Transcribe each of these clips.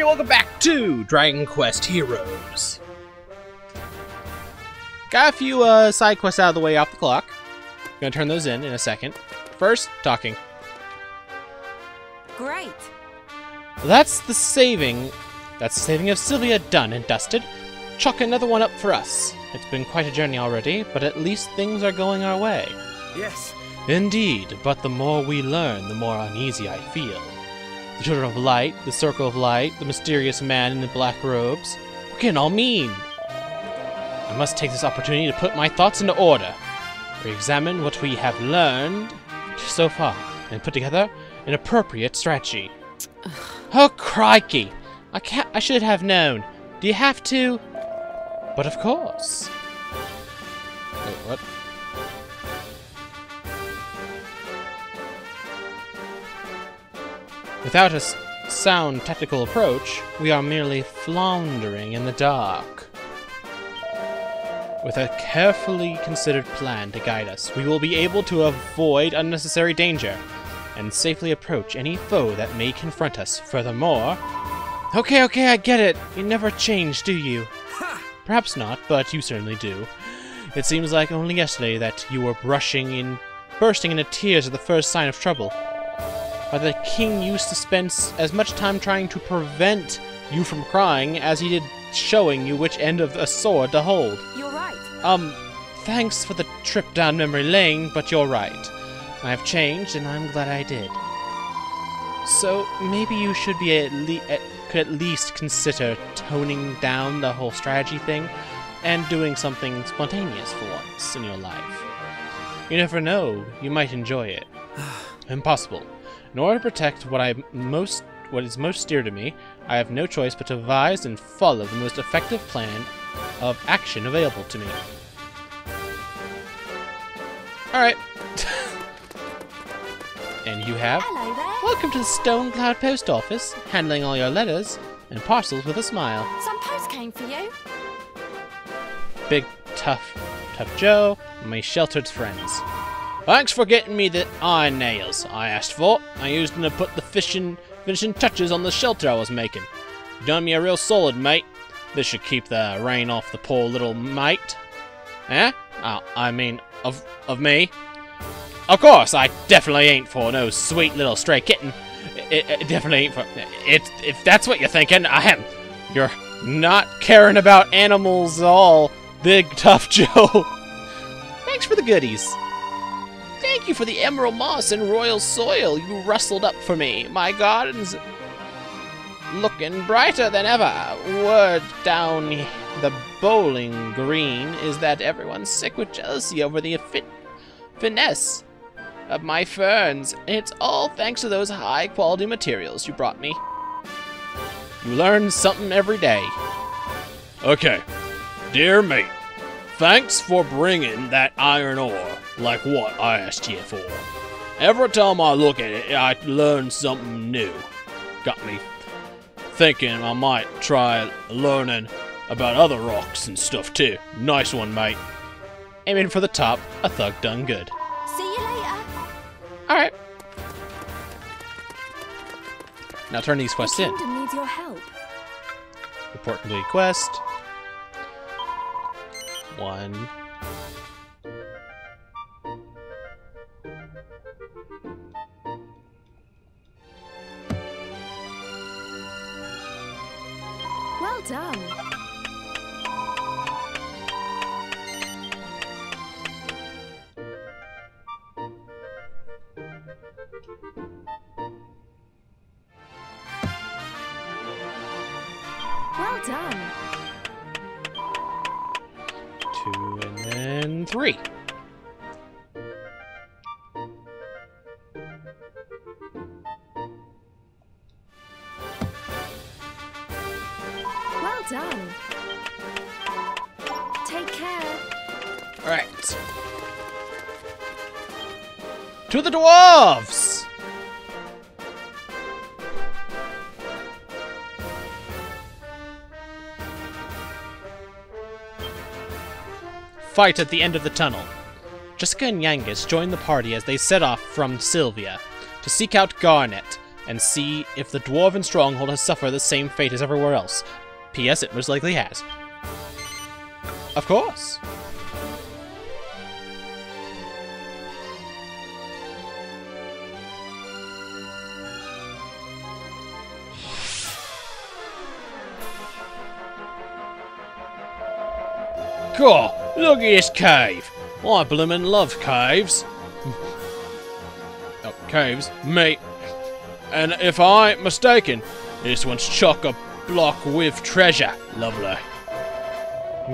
everybody, welcome back to Dragon Quest Heroes. Got a few uh, side quests out of the way off the clock. Gonna turn those in in a second. First, talking. Great. That's the saving. That's the saving of Sylvia done and dusted. Chuck another one up for us. It's been quite a journey already, but at least things are going our way. Yes. Indeed, but the more we learn, the more uneasy I feel. The Children of Light, the Circle of Light, the mysterious man in the black robes. What can it all mean? I must take this opportunity to put my thoughts into order, re-examine what we have learned so far, and put together an appropriate strategy. oh crikey! I can't. I should have known. Do you have to? But of course. Wait, what? Without a s- sound tactical approach, we are merely floundering in the dark. With a carefully considered plan to guide us, we will be able to avoid unnecessary danger and safely approach any foe that may confront us. Furthermore, okay, okay, I get it. You never change, do you? Perhaps not, but you certainly do. It seems like only yesterday that you were brushing in, bursting into tears at the first sign of trouble. But the king used to spend as much time trying to prevent you from crying as he did showing you which end of a sword to hold. You're right. Um, thanks for the trip down memory lane, but you're right. I've changed, and I'm glad I did. So maybe you should be at le- at, could at least consider toning down the whole strategy thing, and doing something spontaneous for once in your life. You never know; you might enjoy it. Impossible. In order to protect what I most what is most dear to me, I have no choice but to devise and follow the most effective plan of action available to me. Alright. and you have? Hello there. Welcome to the Stone Cloud Post Office, handling all your letters and parcels with a smile. Some post came for you. Big, tough, tough Joe, my sheltered friends. Thanks for getting me the iron nails I asked for. I used them to put the fishing, finishing touches on the shelter I was making. You done me a real solid, mate. This should keep the rain off the poor little mate. Eh? Oh, I mean, of of me. Of course, I definitely ain't for no sweet little stray kitten. It, it definitely ain't for it. If that's what you're thinking, I am. You're not caring about animals at all, Big Tough Joe. Thanks for the goodies. Thank you for the emerald moss and royal soil you rustled up for me. My garden's looking brighter than ever. Word down the bowling green is that everyone's sick with jealousy over the fit- finesse of my ferns. It's all thanks to those high quality materials you brought me. You learn something every day. Okay, dear mate, thanks for bringing that iron ore like what I asked you for. Every time I look at it, I learn something new. Got me thinking I might try learning about other rocks and stuff too. Nice one, mate. Aiming for the top, a thug done good. See you later. Alright. Now turn these quests the in. needs your help. Report complete quest. One. Well done. two, and then three. Well done. Take care. Alright. To the dwarves! Fight at the end of the tunnel. Jessica and Yangus join the party as they set off from Sylvia to seek out Garnet and see if the Dwarven stronghold has suffered the same fate as everywhere else. P.S. It most likely has. Of course. God, look at this cave. I bloomin' love caves. oh, caves, mate. And if I ain't mistaken, this one's chock a block with treasure. Lovely.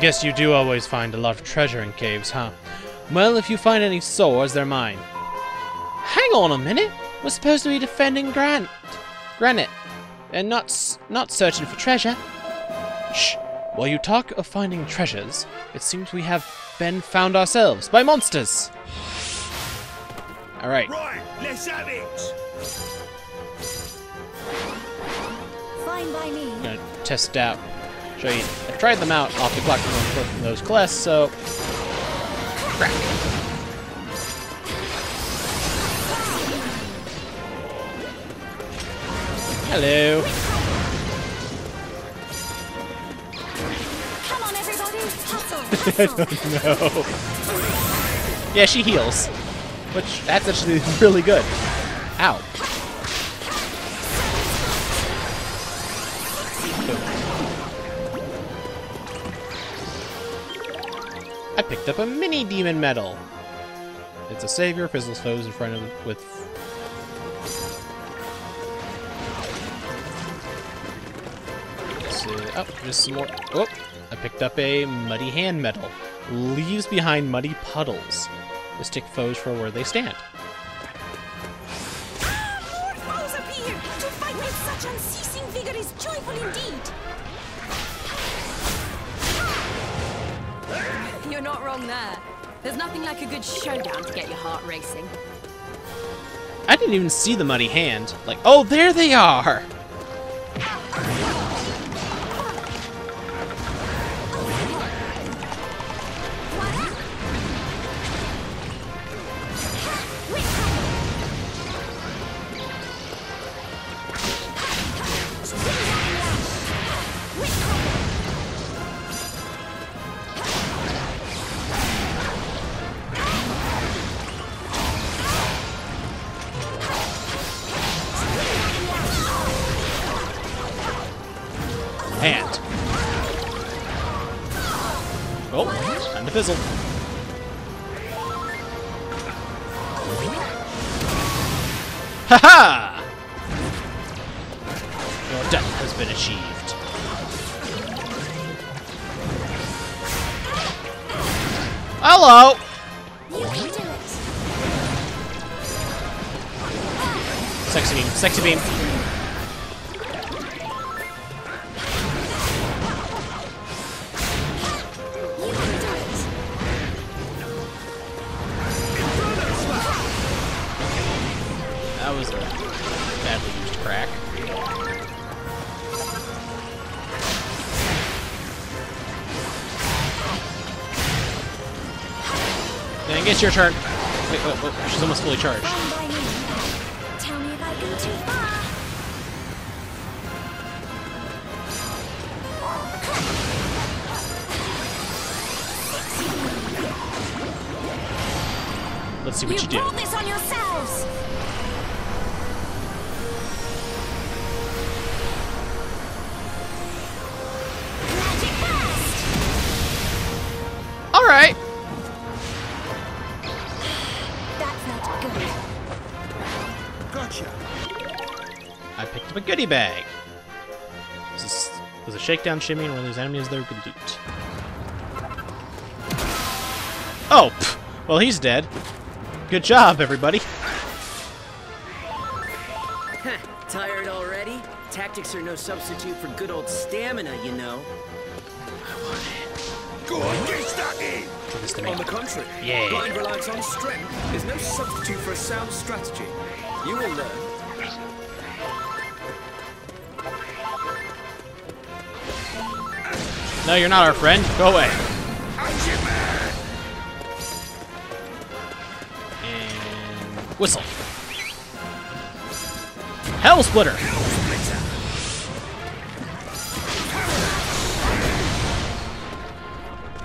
Guess you do always find a lot of treasure in caves, huh? Well, if you find any swords, they're mine. Hang on a minute. We're supposed to be defending Grant, Granite, and not not searching for treasure. Shh. While you talk of finding treasures, it seems we have been found ourselves by monsters. All right. Right, let's have it. Fine by me. gonna test out. Show you. I tried them out off the clock from those quests, so. Crack. Hello. No. Yeah, she heals. Which, that's actually really good. Ow. I picked up a mini demon medal. It's a savior, fizzles foes in front of with. Oh, just some more. Oh, I picked up a muddy hand medal. Leaves behind muddy puddles. Mystic foes for where they stand. More foes appear. To fight with such unceasing vigor is joyful indeed. You're not wrong there. There's nothing like a good showdown to get your heart racing. I didn't even see the muddy hand. Like, oh, there they are! Oh, time to fizzle. Ha ha! Your death has been achieved. Hello! Sexy beam, sexy beam. Then it's your turn. Wait, wait, wait, she's almost fully charged. Fine by me. Tell me if I go too far. Let's see what you you do. Goodie bag. This is, was a shakedown shimmy and release enemies their good loot. Oh, pff, well he's dead. Good job, everybody. Tired already? Tactics are no substitute for good old stamina, you know. Go on, get stuck in. This to me. On the contrary, Yeah. blind reliance on strength is no substitute for a sound strategy. You will learn. No, you're not our friend. Go away. And whistle. Hell Splitter!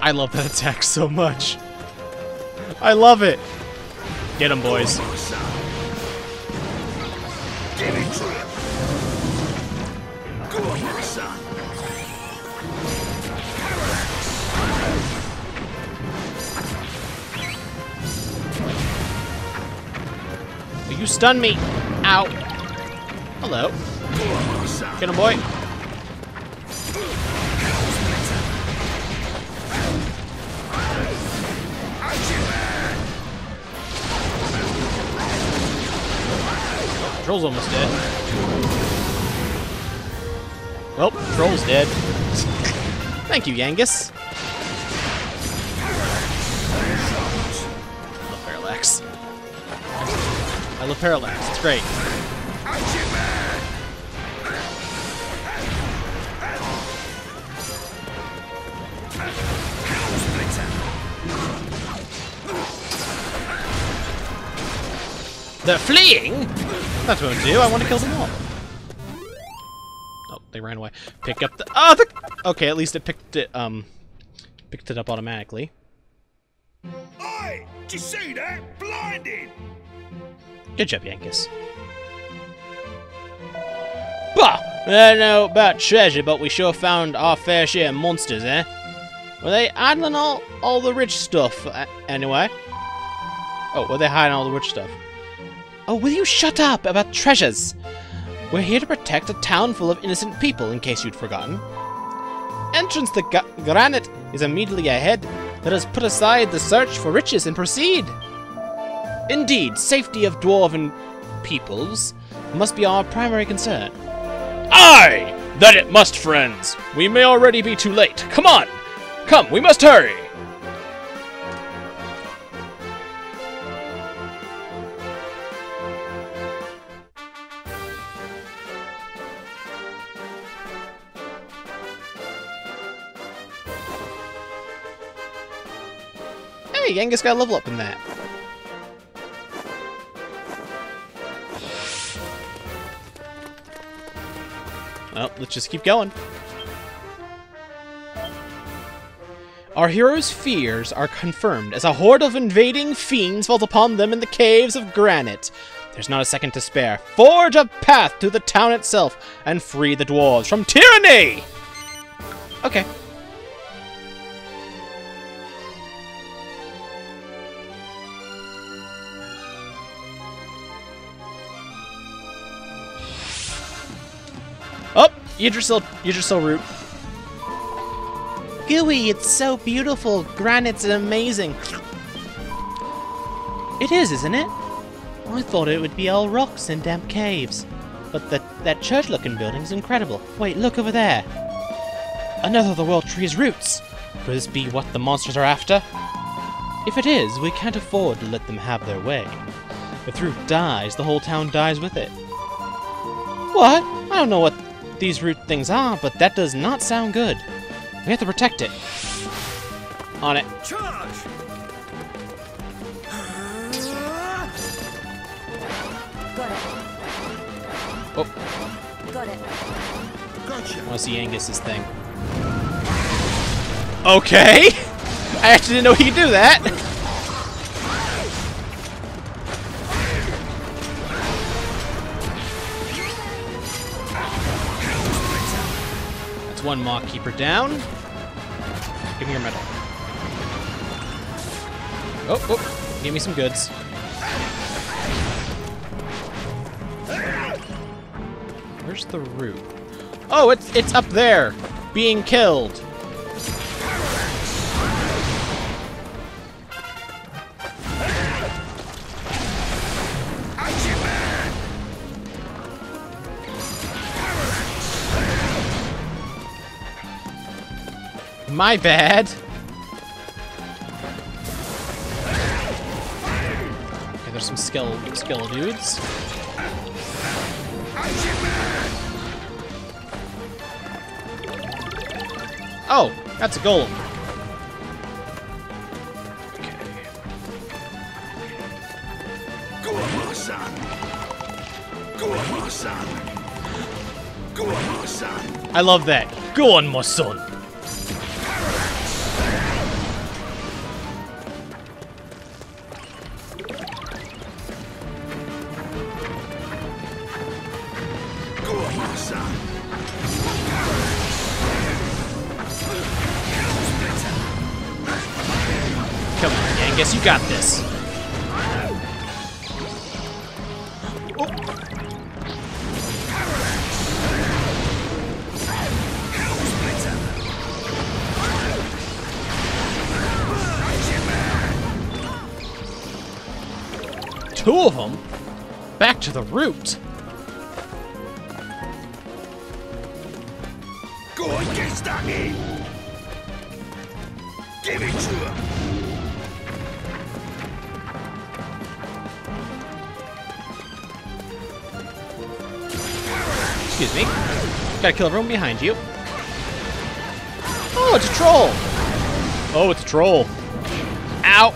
I love that attack so much. I love it. Get him, boys. Stun me. Ow. Hello. Get him, boy. Troll's almost dead. Well, Troll's dead. Thank you, Yangus. I love Parallax. It's great. They're fleeing? That's what I do. I want to kill them all. Oh, they ran away. Pick up the. Oh, the. Okay, at least it picked it. Um, picked it up automatically. Did you see that? Blinded! Good job, Yangus. Bah! I don't know about treasure, but we sure found our fair share of monsters, eh? Were they idling all, all the rich stuff, uh, anyway? Oh, were they hiding all the rich stuff? Oh, will you shut up about treasures? We're here to protect a town full of innocent people, in case you'd forgotten. Entrance to Granite is immediately ahead. Let us put aside the search for riches and proceed. Indeed, safety of dwarven peoples must be our primary concern. Aye! That it must, friends! We may already be too late. Come on! Come, we must hurry! Hey, Genghis got a level up in that. Let's just keep going. Our heroes' fears are confirmed as a horde of invading fiends falls upon them in the caves of granite. There's not a second to spare. Forge a path to the town itself and free the dwarves from tyranny! Okay. Yggdrasil, Yggdrasil root. Gooey, it's so beautiful. Granite's amazing. It is, isn't it? I thought it would be all rocks and damp caves. But that, that church-looking building's incredible. Wait, look over there. Another of the world tree's roots. Could this be what the monsters are after? If it is, we can't afford to let them have their way. If the root dies, the whole town dies with it. What? I don't know what these root things are, but that does not sound good. We have to protect it. On it. Charge! Got it. Oh, Got it. Gotcha. I want to see Yangus's thing. Okay! I actually didn't know he could do that! One Maw Keeper down. Give me your medal. Oh, oh, give me some goods. Where's the root? Oh, it's it's up there, being killed. My bad. Okay, there's some skill skill dudes. Oh, that's a golem. Go on, my son. Go on, my. I love that. Go on, my son. Got this. Two of them? Back to the root. Go on, get stuck in. Give it to him. Excuse me. Gotta kill everyone behind you. Oh, it's a troll! Oh, it's a troll. Ow!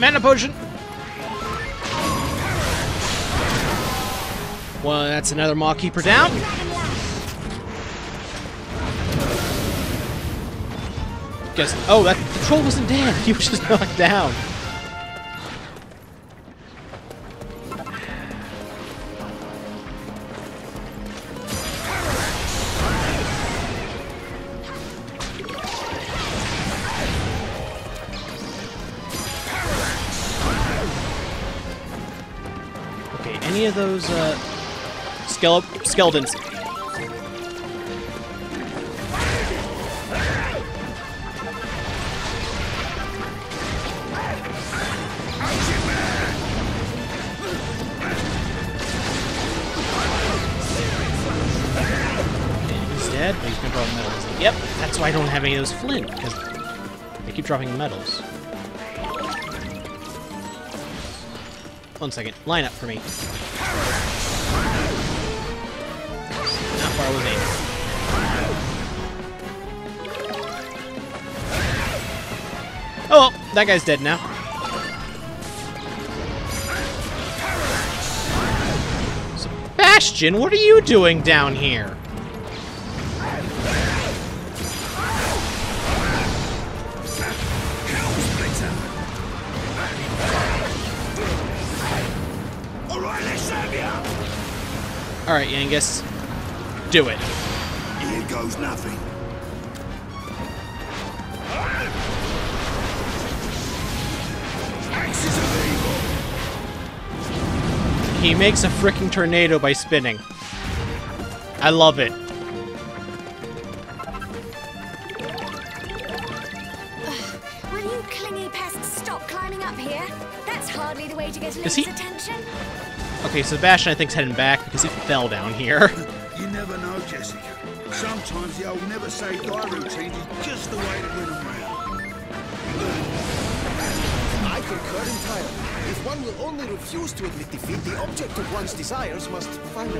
Mana potion! Well, that's another Maw Keeper down. Guess. Oh, that troll wasn't dead. He was just knocked down. Any of those uh, skele skeletons? Yep, that's why I don't have any of those flint because they keep dropping metals. One second. Line up for me. Oh, that guy's dead now. Sebastian, what are you doing down here? Alright, Yangus. Do it. Here goes nothing. He makes a freaking tornado by spinning. I love it. Will you clingy pests stop climbing up here? That's hardly the way to get Is he- attention. Okay, Sebastian I think's heading back because he fell down here. You never know, Jessica. Sometimes the old never say die routine is just the way to win them round. I concur entirely. If one will only refuse to admit defeat, the object of one's desires must finally.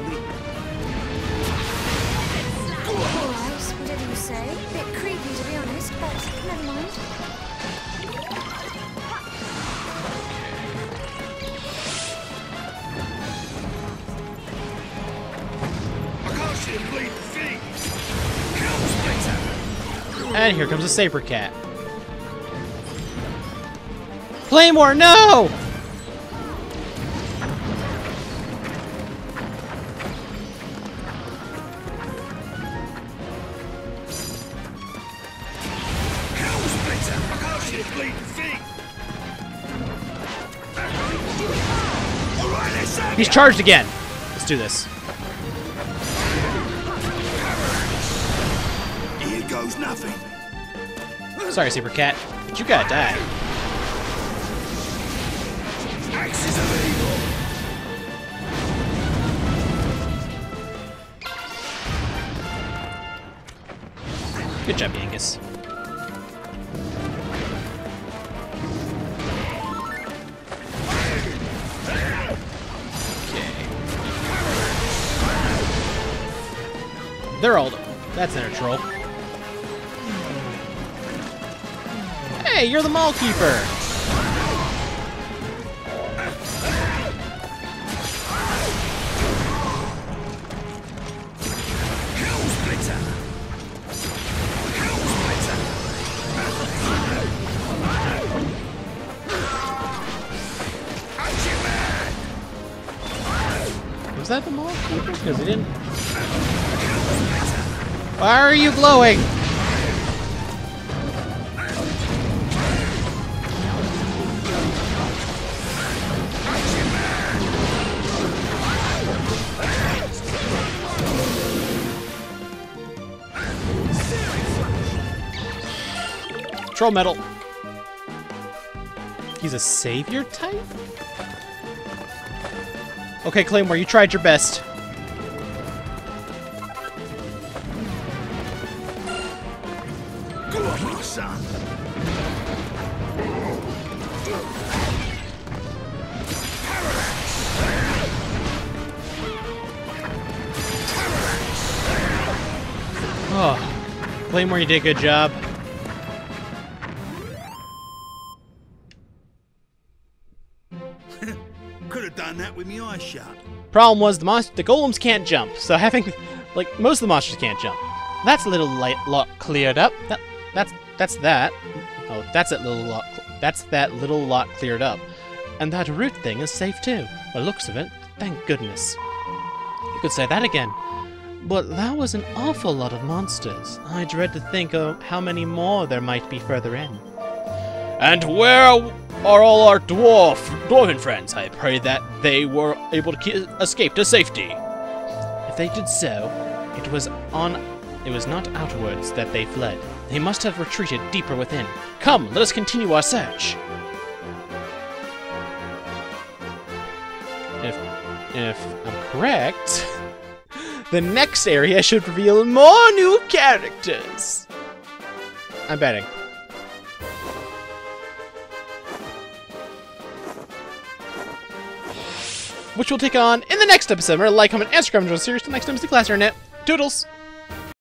Alright, whatever you say. Bit creepy to be honest, but never mind. And here comes a saber cat. Claymore, no! He's charged again. Let's do this. Here goes nothing. Sorry, Super cat, but you gotta die. Axes of evil. Good job, Yangus. They're all... That's inner troll. Hey, you're the maw keeper! Was that the maw keeper? Because he didn't... Why are you glowing? Troll metal. He's a savior type? Okay, Claymore, you tried your best. Claymore, you did a good job. Could have done that with my eyes shut. Problem was the monster, the golems can't jump, so having, like, most of the monsters can't jump. That's a little light lot cleared up. That, that's that's that. Oh, that's that little lot. That's that little lot cleared up. And that root thing is safe too. By the looks of it, thank goodness. You could say that again. But that was an awful lot of monsters. I dread to think of how many more there might be further in. And where are all our dwarf dwarven friends? I pray that they were able to escape to safety. If they did so, it was on it was not outwards that they fled. They must have retreated deeper within. Come, let us continue our search. If if I'm correct, the next area should reveal more new characters. I'm betting. Which we'll take on in the next episode. Remember to like, comment, and subscribe to the series. Till next time, the Class Internet. Toodles!